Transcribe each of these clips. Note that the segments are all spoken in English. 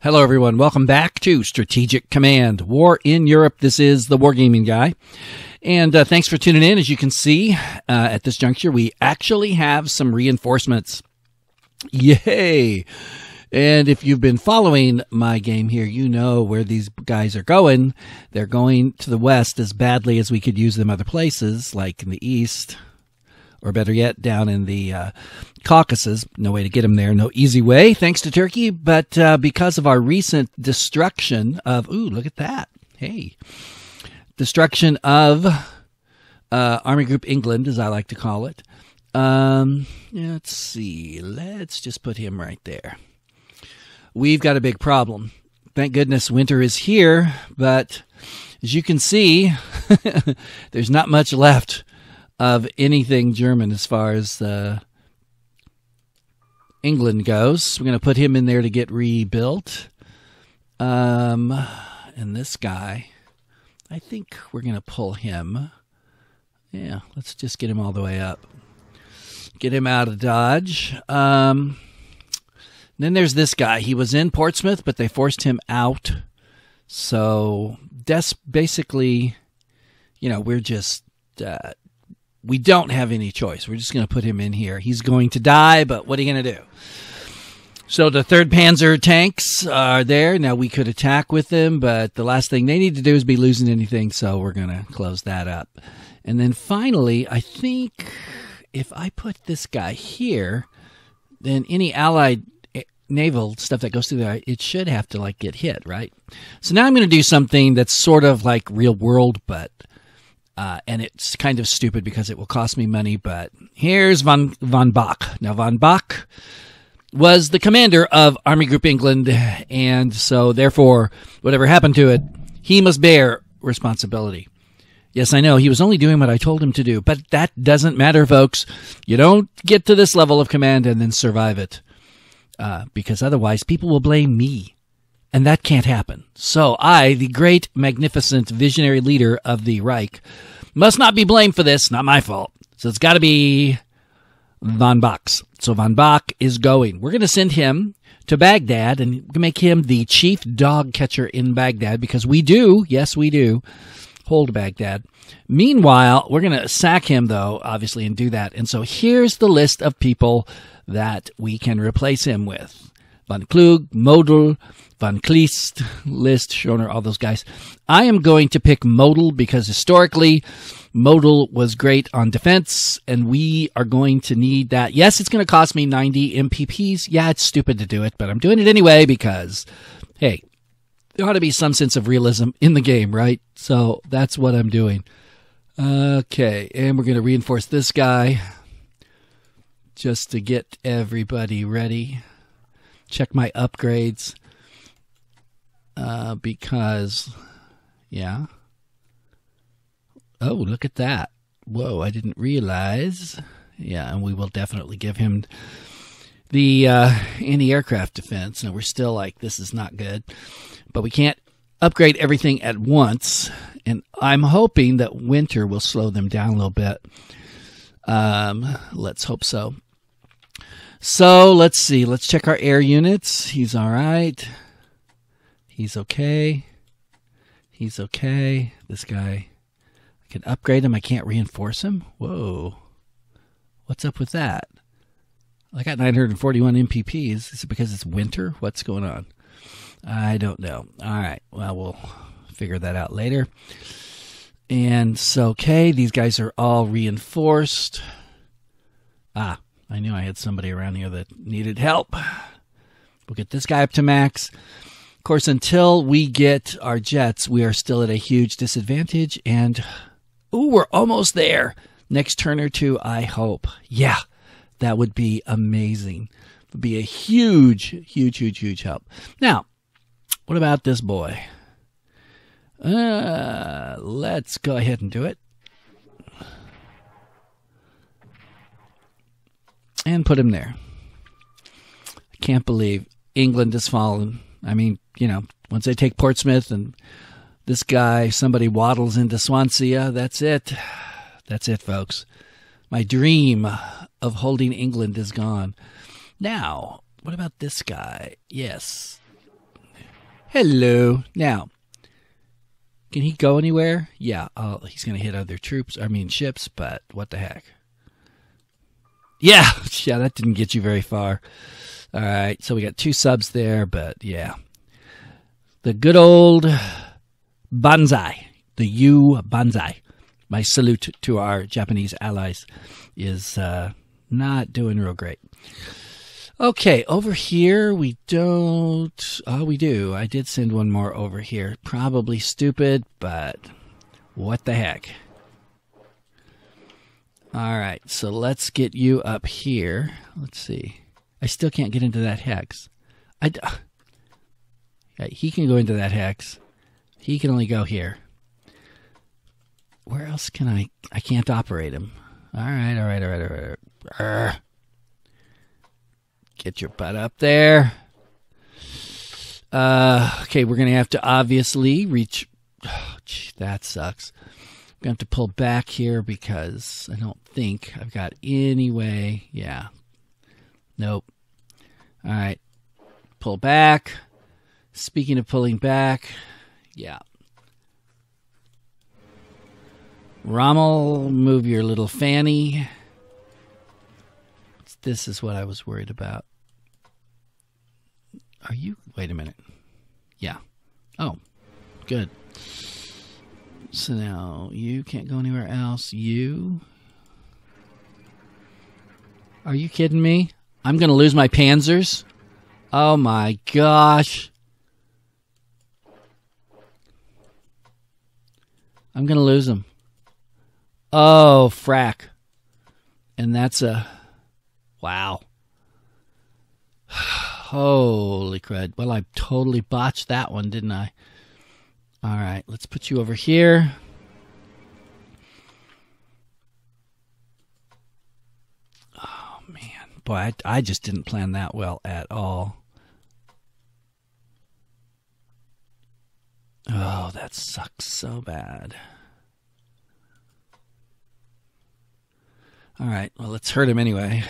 Hello, everyone. Welcome back to Strategic Command War in Europe. This is the Wargaming Guy. And uh, thanks for tuning in. As you can see uh, at this juncture, we actually have some reinforcements. Yay! And if you've been following my game here, you know where these guys are going. They're going to the west as badly as we could use them other places, like in the east, or better yet, down in the uh, Caucasus. No way to get them there. No easy way, thanks to Turkey. But uh, because of our recent destruction of, ooh, look at that. Hey. Destruction of uh, Army Group England, as I like to call it. Um, let's see. Let's just put him right there we've got a big problem. Thank goodness winter is here, but as you can see, there's not much left of anything German as far as uh, England goes. We're going to put him in there to get rebuilt. Um, and this guy, I think we're going to pull him. Yeah, let's just get him all the way up. Get him out of Dodge. Um, then there's this guy. He was in Portsmouth, but they forced him out. So that's basically, you know, we're just uh, we don't have any choice. We're just going to put him in here. He's going to die, but what are you going to do? So the third Panzer tanks are there. Now we could attack with them, but the last thing they need to do is be losing anything. So we're going to close that up. And then finally, I think if I put this guy here, then any allied eh, naval stuff that goes through there, it should have to like get hit, right? So now I'm going to do something that's sort of like real world, but uh, and it's kind of stupid because it will cost me money. But here's von von Bock. Now von Bock was the commander of Army Group England, and so therefore, whatever happened to it, he must bear responsibility. Yes, I know he was only doing what I told him to do, but that doesn't matter, folks. You don't get to this level of command and then survive it uh, because otherwise people will blame me. And that can't happen. So I, the great, magnificent, visionary leader of the Reich, must not be blamed for this. Not my fault. So it's got to be Von Bock's. So Von Bock is going. We're going to send him to Baghdad and make him the chief dog catcher in Baghdad because we do, yes, we do, hold Baghdad. Meanwhile, we're going to sack him, though, obviously, and do that. And so here's the list of people that we can replace him with. Von Klug, Model, Von Kleist, List, Schörner, all those guys. I am going to pick Model because historically, Model was great on defense, and we are going to need that. Yes, it's going to cost me 90 MPPs. Yeah, it's stupid to do it, but I'm doing it anyway because, hey, there ought to be some sense of realism in the game, right? So that's what I'm doing. Okay, and we're going to reinforce this guy just to get everybody ready. Check my upgrades uh, because, yeah. Oh, look at that. Whoa, I didn't realize. Yeah, and we will definitely give him the uh, anti aircraft defense. And we're still like, this is not good. But we can't upgrade everything at once. And I'm hoping that winter will slow them down a little bit. Um, let's hope so. So let's see. Let's check our air units. He's all right. He's okay. He's okay. This guy, I can upgrade him. I can't reinforce him. Whoa. What's up with that? I got 941 MPPs. Is it because it's winter? What's going on? I don't know. All right. Well, we'll figure that out later. And so, okay, these guys are all reinforced. Ah, I knew I had somebody around here that needed help. We'll get this guy up to max. Course, until we get our jets, we are still at a huge disadvantage. And, ooh, we're almost there. Next turn or two, I hope. Yeah, that would be amazing. It would be a huge, huge, huge, huge help. Now, what about this boy? Uh, let's go ahead and do it. and put him there. I can't believe England has fallen. I mean, you know, once they take Portsmouth and this guy, somebody waddles into Swansea, that's it. That's it, folks. My dream of holding England is gone. Now, what about this guy? Yes. Hello. Now, can he go anywhere? Yeah, uh, he's going to hit other troops, I mean ships, but what the heck? Yeah, yeah, that didn't get you very far. All right, so we got two subs there, but yeah. The good old Banzai, the U Banzai. My salute to our Japanese allies is uh, not doing real great. Okay, over here we don't. Oh, we do. I did send one more over here. Probably stupid, but what the heck. All right, so let's get you up here. Let's see. I still can't get into that hex. I. He can go into that hex. He can only go here. Where else can I? I can't operate him. All right, all right, all right, all right. Arr. Get your butt up there. Uh, okay, we're going to have to obviously reach. Oh, gee, that sucks. I'm going to have to pull back here because I don't think I've got any way. Yeah. Nope. All right. Pull back. Speaking of pulling back, yeah. Rommel, move your little fanny. This is what I was worried about. Are you? Wait a minute. Yeah. Oh, good. So now you can't go anywhere else. You. Are you kidding me? I'm going to lose my panzers? Oh my gosh. I'm going to lose them. Oh, frack. And that's a. Wow. Holy crud. Well, I totally botched that one, didn't I? All right, let's put you over here. Oh, man. Boy, I, I just didn't plan that well at all. Oh, that sucks so bad. All right, well, let's hurt him anyway.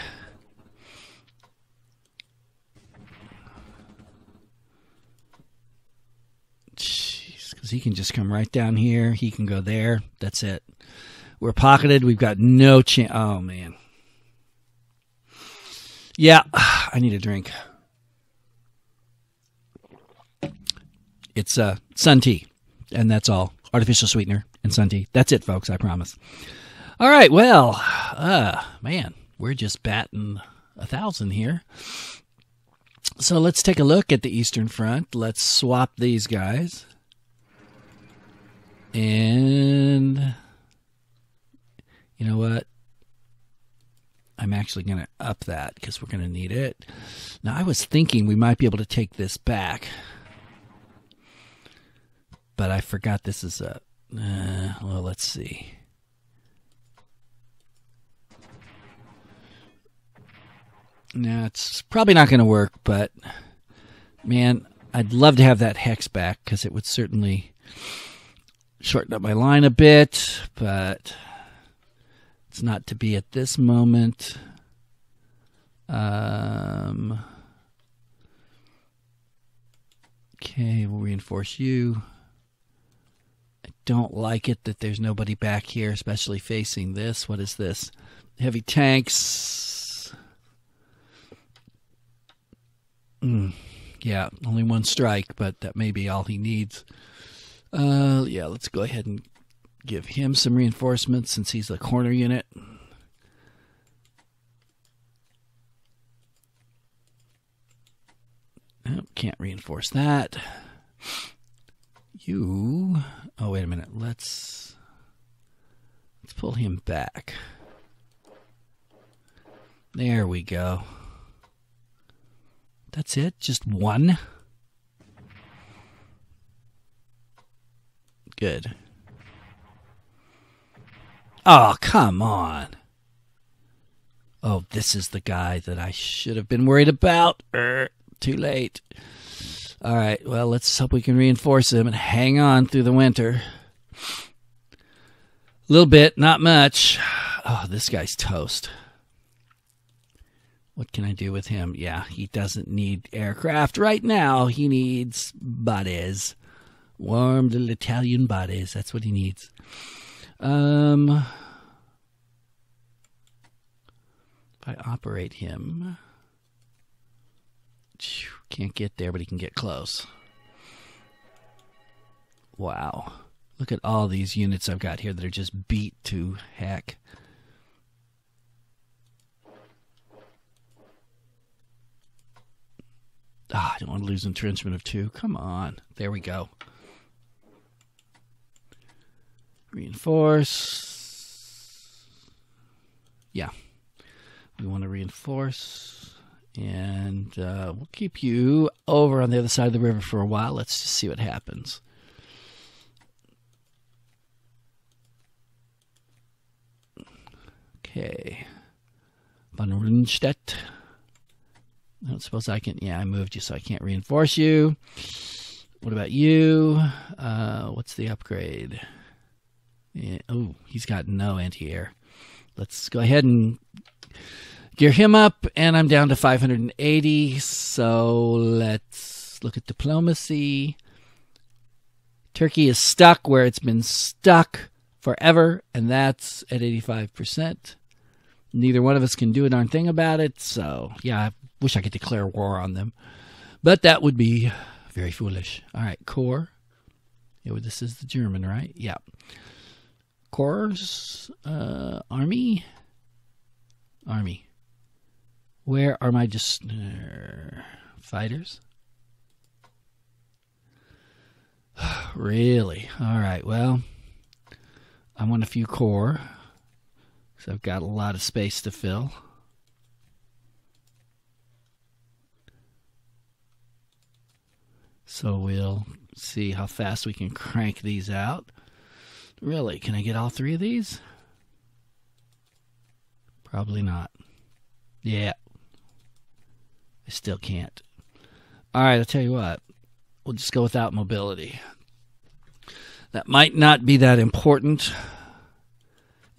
Jeez, because he can just come right down here. He can go there. That's it. We're pocketed. We've got no chance. Oh, man. Yeah, I need a drink. It's uh, sun tea, and that's all. Artificial sweetener and sun tea. That's it, folks. I promise. All right. Well, uh, man, we're just batting a thousand here. So let's take a look at the Eastern Front. Let's swap these guys. And you know what? I'm actually going to up that because we're going to need it. Now, I was thinking we might be able to take this back but I forgot this is a. Uh, well, let's see. No, it's probably not going to work, but man, I'd love to have that hex back because it would certainly shorten up my line a bit, but it's not to be at this moment. Um, okay, we'll reinforce you I don't like it that there's nobody back here, especially facing this. What is this? Heavy tanks. Mm, yeah, only one strike, but that may be all he needs. Uh, yeah, let's go ahead and give him some reinforcements since he's the corner unit. Oh, can't reinforce that you. Oh, wait a minute. Let's let's pull him back. There we go. That's it. Just one. Good. Oh, come on. Oh, this is the guy that I should have been worried about. Er, too late. All right, well, let's hope we can reinforce him and hang on through the winter. A little bit, not much. Oh, this guy's toast. What can I do with him? Yeah, he doesn't need aircraft right now. He needs bodies. Warm little Italian bodies. That's what he needs. Um, if I operate him, can't get there, but he can get close. Wow. Look at all these units I've got here that are just beat to heck. Ah, I don't want to lose entrenchment of two. Come on. There we go. Reinforce. Yeah. We want to reinforce. And uh, we'll keep you over on the other side of the river for a while. Let's just see what happens. Okay. Von Rundstedt. I don't suppose I can. Yeah, I moved you, so I can't reinforce you. What about you? Uh, what's the upgrade? Yeah, oh, he's got no anti air. Let's go ahead and gear him up, and I'm down to 580. So let's look at diplomacy. Turkey is stuck where it's been stuck forever, and that's at 85%. Neither one of us can do a darn thing about it, so yeah, I wish I could declare war on them. But that would be very foolish. All right, core. Yeah, well, this is the German, right? Yeah. Corps, uh, army, army. Where are my just uh, fighters? really? All right. Well, I want a few core. So I've got a lot of space to fill. So we'll see how fast we can crank these out. Really, can I get all three of these? Probably not. Yeah. I still can't. All right, I'll tell you what. We'll just go without mobility. That might not be that important.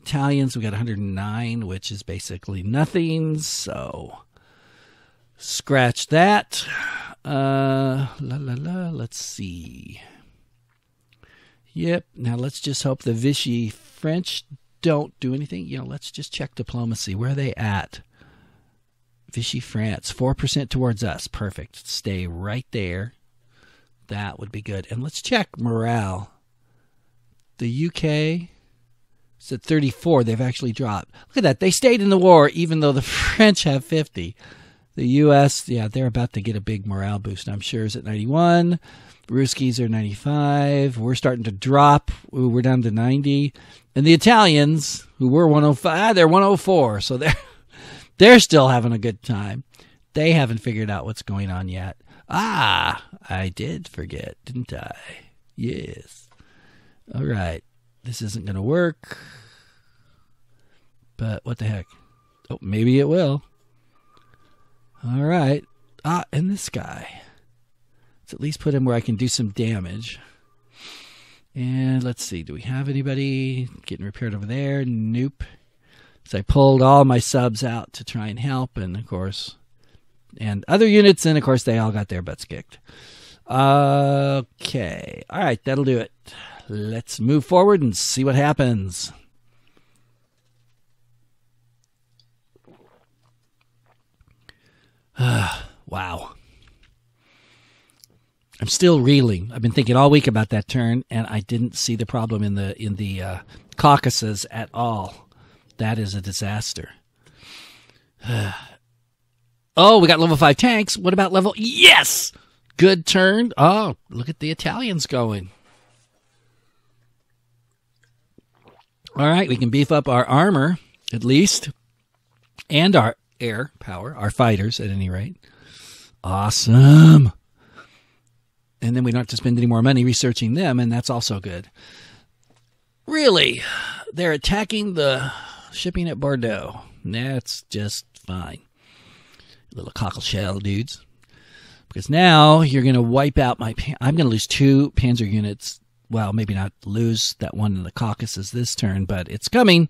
Italians, we got 109, which is basically nothing. So scratch that. Uh, la la la. Let's see. Yep. Now let's just hope the Vichy French don't do anything. You know, let's just check diplomacy. Where are they at? Vichy France, 4% towards us. Perfect. Stay right there. That would be good. And let's check morale. The UK is at 34. They've actually dropped. Look at that. They stayed in the war even though the French have 50. The U.S., yeah, they're about to get a big morale boost, I'm sure, is at 91. Ruskies are 95. We're starting to drop. We're down to 90. And the Italians, who were 105, they're 104. So they're they're still having a good time. They haven't figured out what's going on yet. Ah, I did forget, didn't I? Yes. All right. This isn't going to work. But what the heck? Oh, maybe it will. All right. Ah, and this guy. Let's at least put him where I can do some damage. And let's see, do we have anybody getting repaired over there? Nope. So I pulled all my subs out to try and help, and of course, and other units, and of course, they all got their butts kicked. Okay. All right, that'll do it. Let's move forward and see what happens. wow. I'm still reeling. I've been thinking all week about that turn, and I didn't see the problem in the in the uh, Caucasus at all. That is a disaster. oh, we got level five tanks. What about level? Yes, good turn. Oh, look at the Italians going. All right, we can beef up our armor at least, and our air power, our fighters at any rate. Awesome. And then we don't have to spend any more money researching them, and that's also good. Really, they're attacking the shipping at Bordeaux. That's just fine. Little cockle shell dudes. Because now you're going to wipe out my. I'm going to lose two panzer units. Well, maybe not lose that one in the Caucasus this turn, but it's coming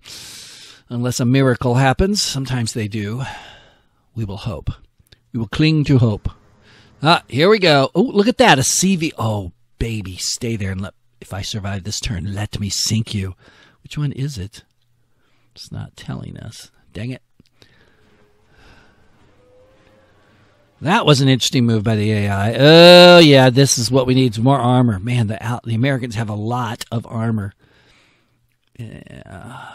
unless a miracle happens. Sometimes they do. We will hope. We will cling to hope. Ah, here we go. Oh, look at that. A CV. Oh, baby, stay there and let. If I survive this turn, let me sink you. Which one is it? It's not telling us. Dang it. That was an interesting move by the AI. Oh yeah, this is what we need: more armor. Man, the the Americans have a lot of armor. Yeah.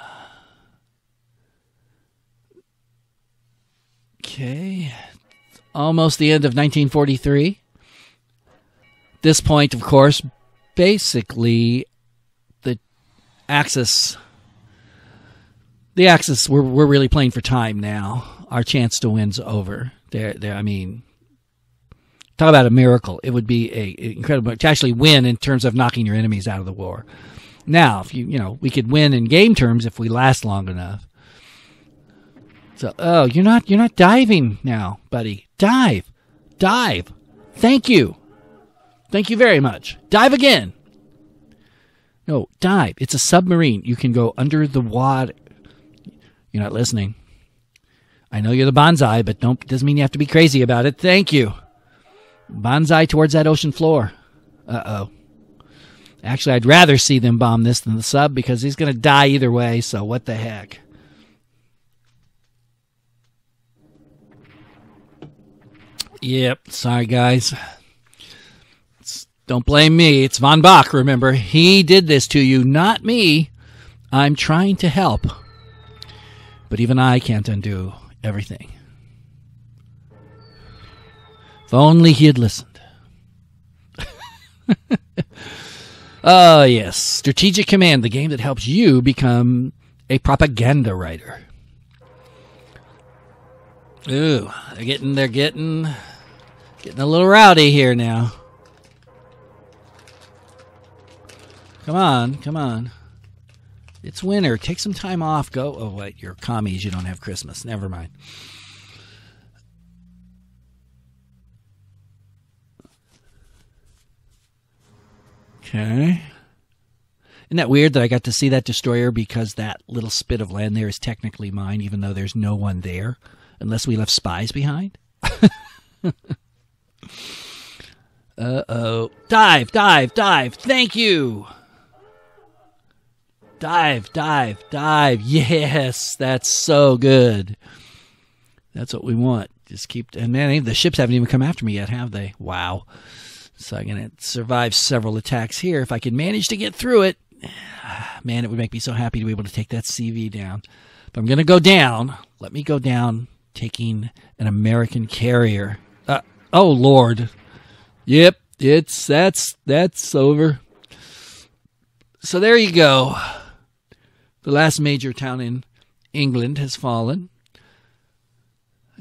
Okay, almost the end of 1943. This point, of course, basically the Axis. The Axis, we're we're really playing for time now. Our chance to win's over. There, there. I mean, talk about a miracle. It would be a incredible to actually win in terms of knocking your enemies out of the war. Now, if you you know, we could win in game terms if we last long enough. So, oh, you're not you're not diving now, buddy. Dive, dive. Thank you, thank you very much. Dive again. No, dive. It's a submarine. You can go under the water. You're not listening. I know you're the Banzai, but don't doesn't mean you have to be crazy about it. Thank you. Banzai towards that ocean floor. Uh oh. Actually, I'd rather see them bomb this than the sub because he's going to die either way, so what the heck. Yep, sorry guys. It's, don't blame me. It's Von Bock, remember. He did this to you, not me. I'm trying to help. But even I can't undo everything. If only he had listened. oh, yes. Strategic Command, the game that helps you become a propaganda writer. Ooh, they're getting, they're getting, getting a little rowdy here now. Come on, come on. It's winter. Take some time off. Go. Oh, wait, you're commies. You don't have Christmas. Never mind. Okay. Isn't that weird that I got to see that destroyer because that little spit of land there is technically mine, even though there's no one there, unless we left spies behind? uh oh. Dive, dive, dive. Thank you. Dive, dive, dive. Yes, that's so good. That's what we want. Just keep. And man, the ships haven't even come after me yet, have they? Wow. So I'm going to survive several attacks here. If I can manage to get through it, man, it would make me so happy to be able to take that CV down. But I'm going to go down. Let me go down taking an American carrier. Oh, Lord. Yep, it's that's that's over. So there you go. The last major town in England has fallen.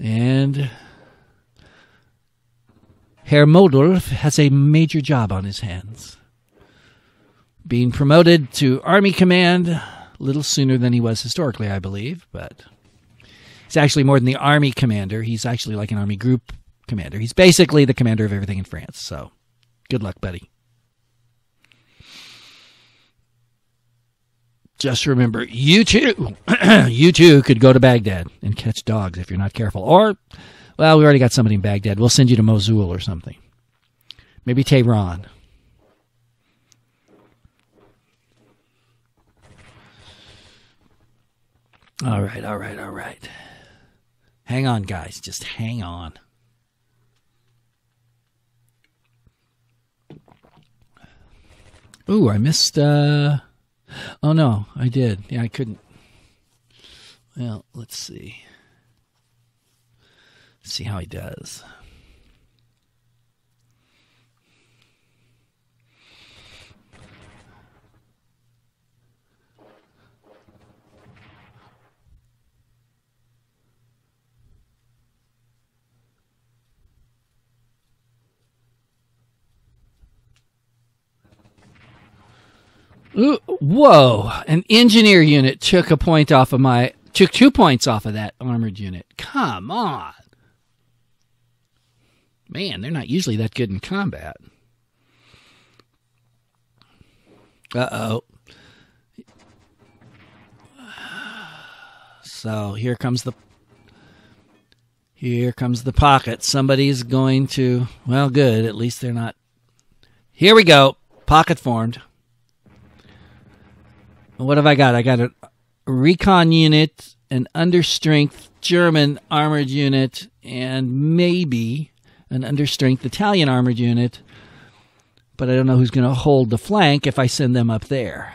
And Herr Modulf has a major job on his hands. Being promoted to Army Command a little sooner than he was historically, I believe, but he's actually more than the Army Commander. He's actually like an Army Group Commander. He's basically the commander of everything in France, so good luck, buddy. Just remember, you too, you too could go to Baghdad and catch dogs if you're not careful. Or well, we already got somebody in Baghdad. We'll send you to Mosul or something. Maybe Tehran. All right, all right, all right. Hang on, guys. Just hang on. Ooh, I missed. Uh... Oh no, I did. Yeah, I couldn't. Well, let's see see how he does. Ooh, whoa! An engineer unit took a point off of my took two points off of that armored unit. Come on. Man, they're not usually that good in combat. Uh oh. So here comes the Here comes the pocket. Somebody's going to. Well, good. At least they're not. Here we go. Pocket formed. What have I got? I got a recon unit, an understrength German armored unit, and maybe an understrength Italian armored unit. But I don't know who's going to hold the flank if I send them up there.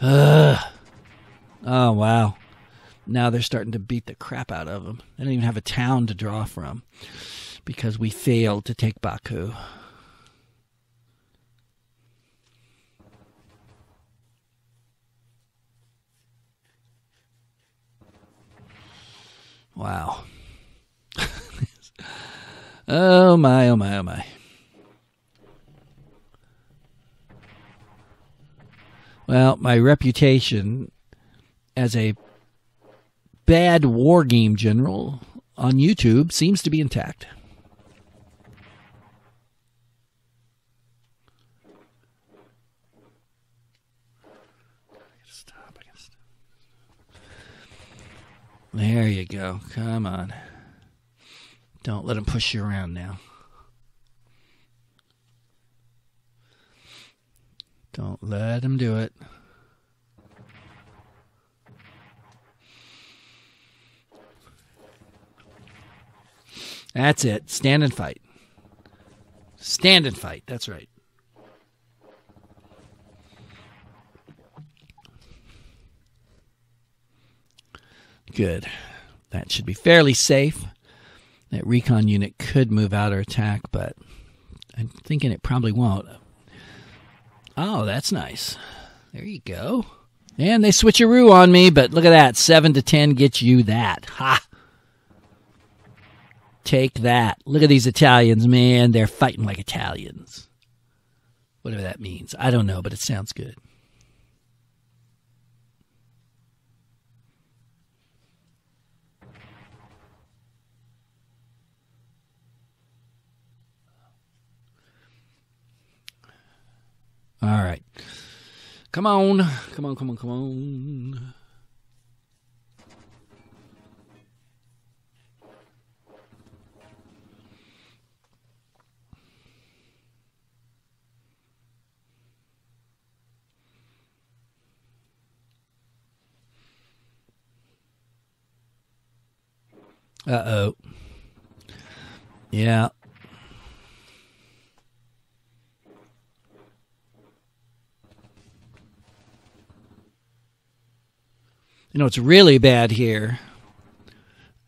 Ugh. Oh, wow. Now they're starting to beat the crap out of them. They don't even have a town to draw from because we failed to take Baku. Wow. oh my, oh my, oh my. Well, my reputation as a bad war game general on YouTube seems to be intact. There you go. Come on. Don't let him push you around now. Don't let him do it. That's it. Stand and fight. Stand and fight. That's right. Good. That should be fairly safe. That recon unit could move out or attack, but I'm thinking it probably won't. Oh, that's nice. There you go. And they switcheroo on me, but look at that. 7 to 10 gets you that. Ha! Take that. Look at these Italians, man. They're fighting like Italians. Whatever that means. I don't know, but it sounds good. All right. Come on. Come on, come on, come on. Uh oh. Yeah. You know, what's really bad here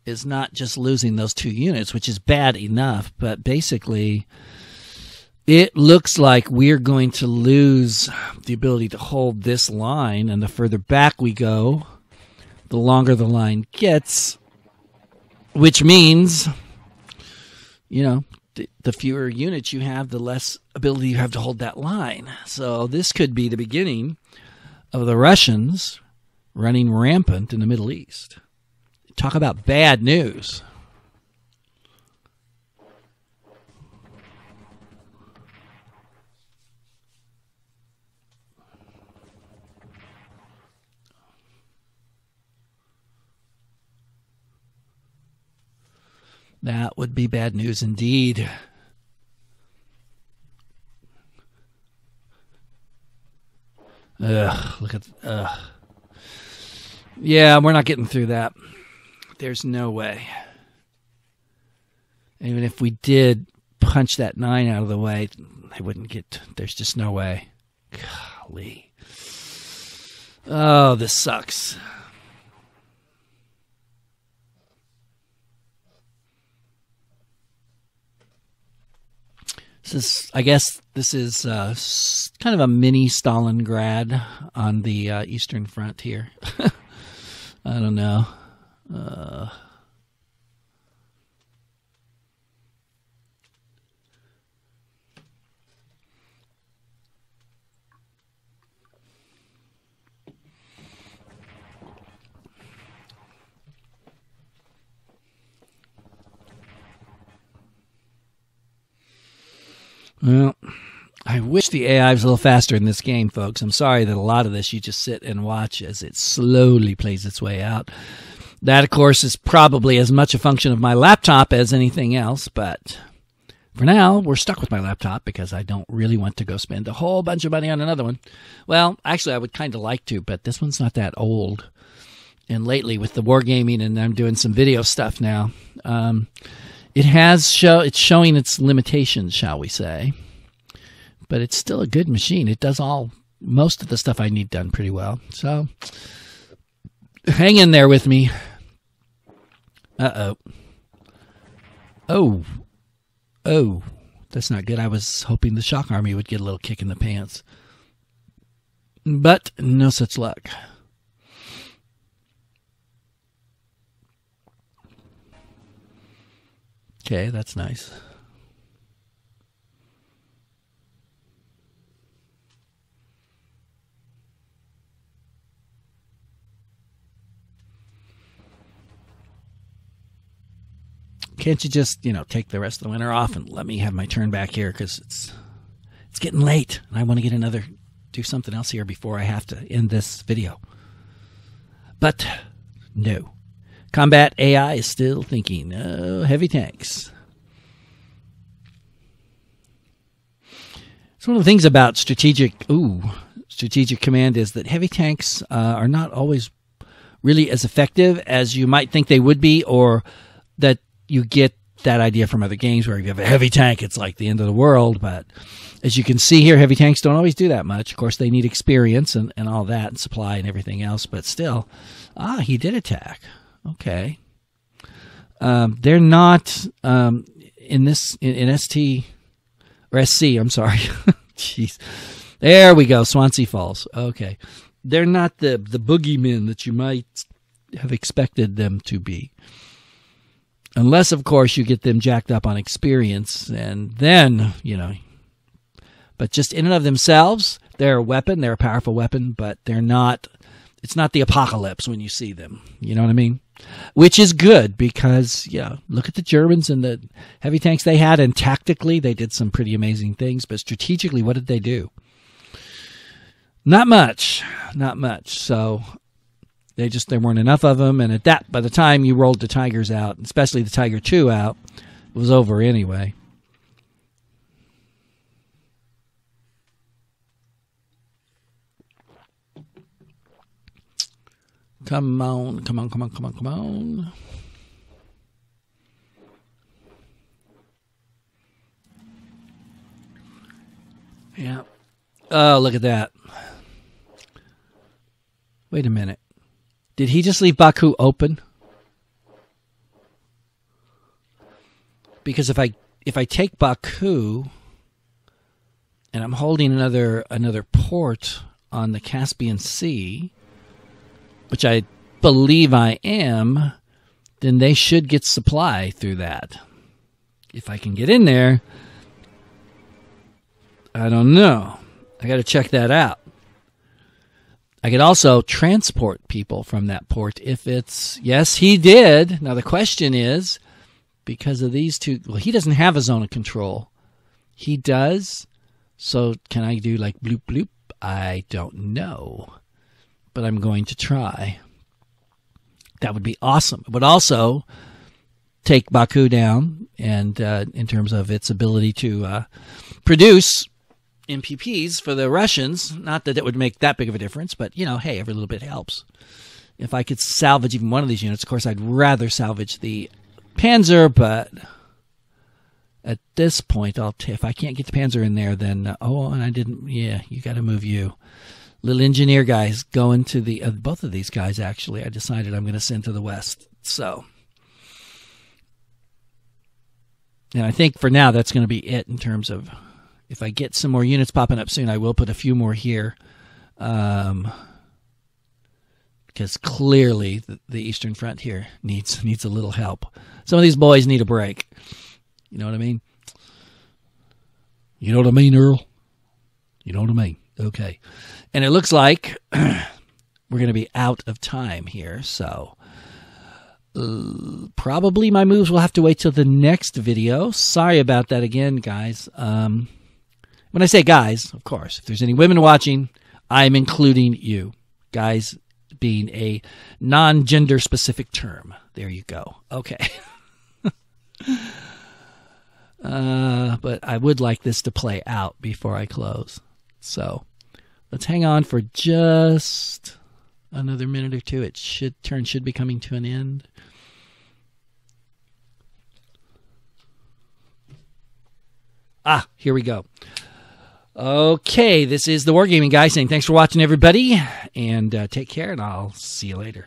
is not just losing those two units, which is bad enough, but basically it looks like we're going to lose the ability to hold this line, and the further back we go, the longer the line gets, which means, you know, the, the fewer units you have, the less ability you have to hold that line. So this could be the beginning of the Russians running rampant in the Middle East. Talk about bad news. That would be bad news indeed. Ugh, look at ugh. Yeah, we're not getting through that. There's no way. Even if we did punch that nine out of the way, they wouldn't get. There's just no way. Golly. Oh, this sucks. This is, I guess, this is uh, kind of a mini Stalingrad on the uh, Eastern Front here. I don't know. Uh, well, I wish the AI was a little faster in this game, folks. I'm sorry that a lot of this you just sit and watch as it slowly plays its way out. That, of course, is probably as much a function of my laptop as anything else, but for now, we're stuck with my laptop because I don't really want to go spend a whole bunch of money on another one. Well, actually, I would kind of like to, but this one's not that old. And lately, with the wargaming, and I'm doing some video stuff now, um, it has show it's showing its limitations, shall we say? But it's still a good machine. It does all most of the stuff I need done pretty well. So hang in there with me. Uh oh. Oh. Oh. That's not good. I was hoping the shock army would get a little kick in the pants. But no such luck. Okay, that's nice. Can't you just you know take the rest of the winter off and let me have my turn back here because it's it's getting late and I want to get another do something else here before I have to end this video. But no, combat AI is still thinking oh, heavy tanks. It's one of the things about strategic ooh strategic command is that heavy tanks uh, are not always really as effective as you might think they would be or that you get that idea from other games where if you have a heavy tank, it's like the end of the world. But as you can see here, heavy tanks don't always do that much. Of course, they need experience and, and all that, and supply and everything else. But still, ah, he did attack. Okay. Um, they're not um, in this in, in ST or SC. I'm sorry. Jeez. There we go. Swansea Falls. Okay. They're not the the boogeymen that you might have expected them to be. Unless, of course, you get them jacked up on experience, and then, you know. But just in and of themselves, they're a weapon. They're a powerful weapon, but they're not. It's not the apocalypse when you see them. You know what I mean? Which is good because, yeah, look at the Germans and the heavy tanks they had, and tactically, they did some pretty amazing things. But strategically, what did they do? Not much. Not much. So they just there weren't enough of them, and at that by the time you rolled the Tigers out, especially the Tiger Two out, it was over anyway. Come on, come on, come on, come on, come on. Yeah. Oh, look at that. Wait a minute. Did he just leave Baku open? Because if I if I take Baku and I'm holding another another port on the Caspian Sea, which I believe I am, then they should get supply through that. If I can get in there, I don't know. I got to check that out. I could also transport people from that port if it's yes, he did. Now the question is because of these two well, he doesn't have a zone of control. He does. So can I do like bloop bloop? I don't know. But I'm going to try. That would be awesome. It would also take Baku down and uh, in terms of its ability to uh, produce MPPs for the Russians. Not that it would make that big of a difference, but you know, hey, every little bit helps. If I could salvage even one of these units, of course, I'd rather salvage the Panzer, but at this point, I'll t- if I can't get the Panzer in there, then uh, oh, and I didn't. Yeah, you got to move you. Little engineer guys going to the uh, both of these guys. Actually, I decided I'm going to send to the west. So, and I think for now that's going to be it in terms of if I get some more units popping up soon, I will put a few more here. Um, because clearly the, the, Eastern Front here needs needs a little help. Some of these boys need a break. You know what I mean? You know what I mean, Earl? You know what I mean? Okay. And it looks like we're going to be out of time here, so uh, probably my moves will have to wait till the next video. Sorry about that again, guys. Um, when I say guys, of course, if there's any women watching, I'm including you. Guys, being a non gender specific term. There you go. Okay. uh, but I would like this to play out before I close. So let's hang on for just another minute or two. It should turn should be coming to an end. Ah, here we go. Okay, this is the Wargaming Guy saying thanks for watching, everybody, and uh, take care, and I'll see you later.